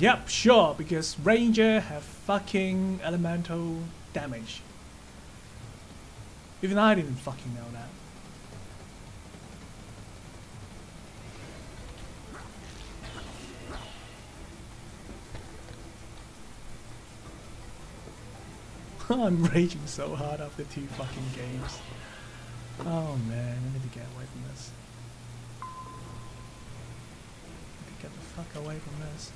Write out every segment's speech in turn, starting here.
Yep, sure, because Ranger have fucking elemental damage. Even I didn't fucking know that. I'm raging so hard after two fucking games. Oh man, I need to get away from this. I need to get the fuck away from this.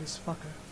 This fucker.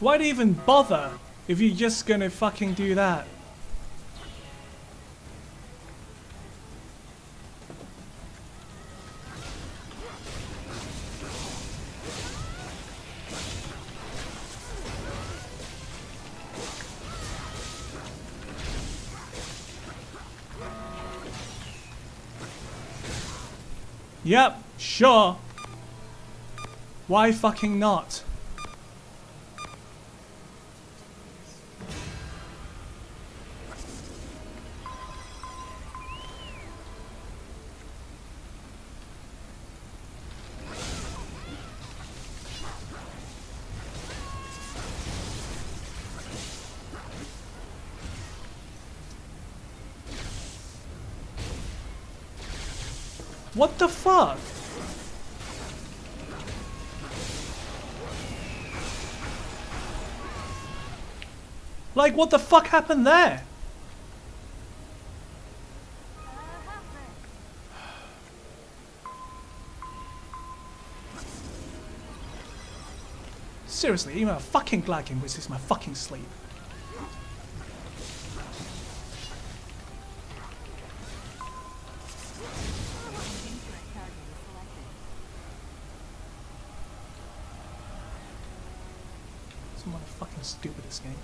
Why'd even bother if you're just gonna fucking do that? Yep, sure. Why fucking not? What the fuck? Like, what the fuck happened there? Seriously, even a fucking Glagging resists my fucking sleep. fucking stupid this game.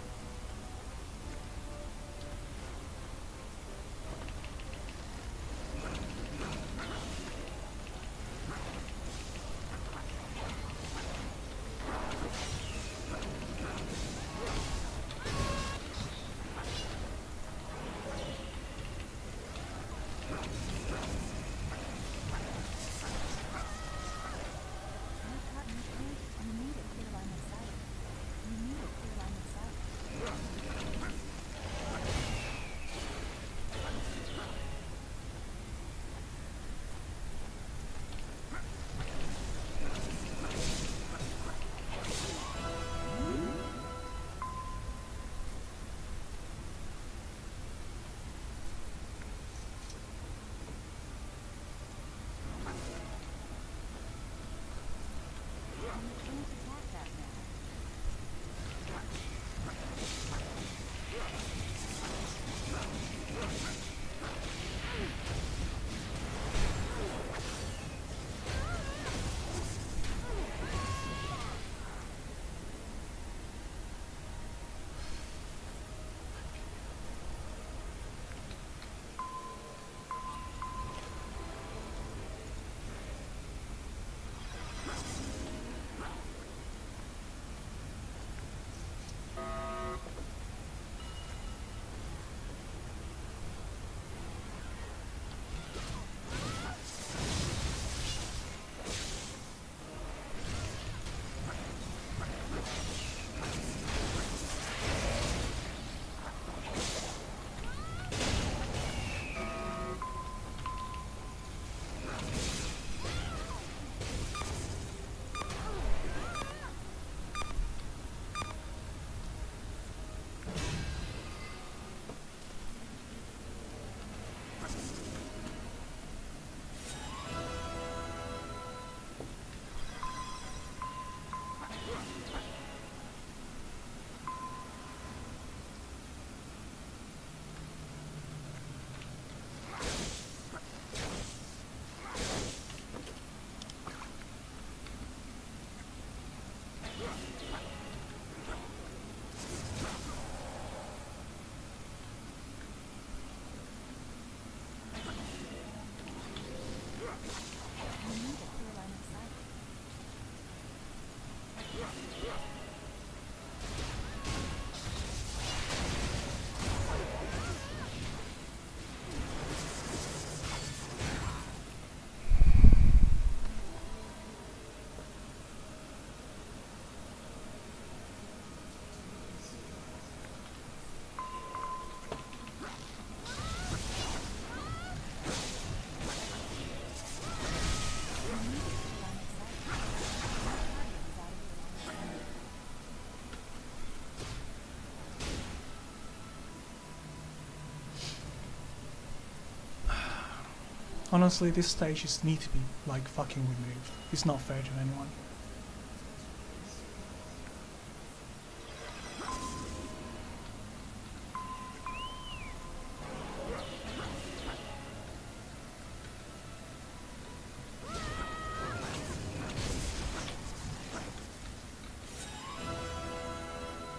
Honestly, this stage just need to be, like, fucking removed. It's not fair to anyone.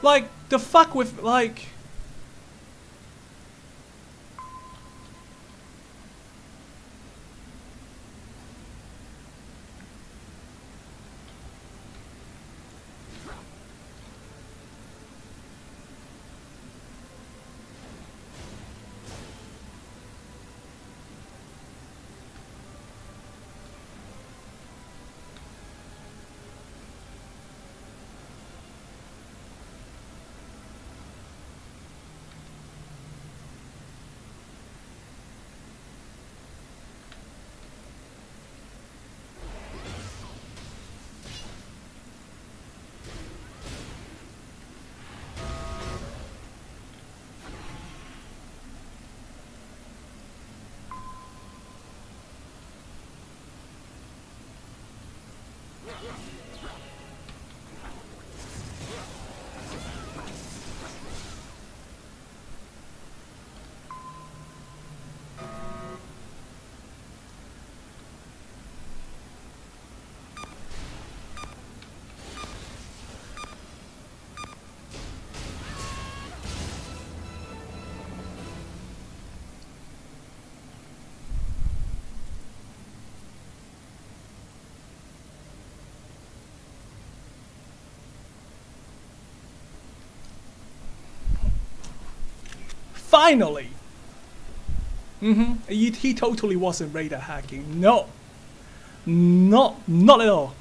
Like, the fuck with, like... Finally! Mm-hmm. He, he totally wasn't radar hacking. No. Not, not at all.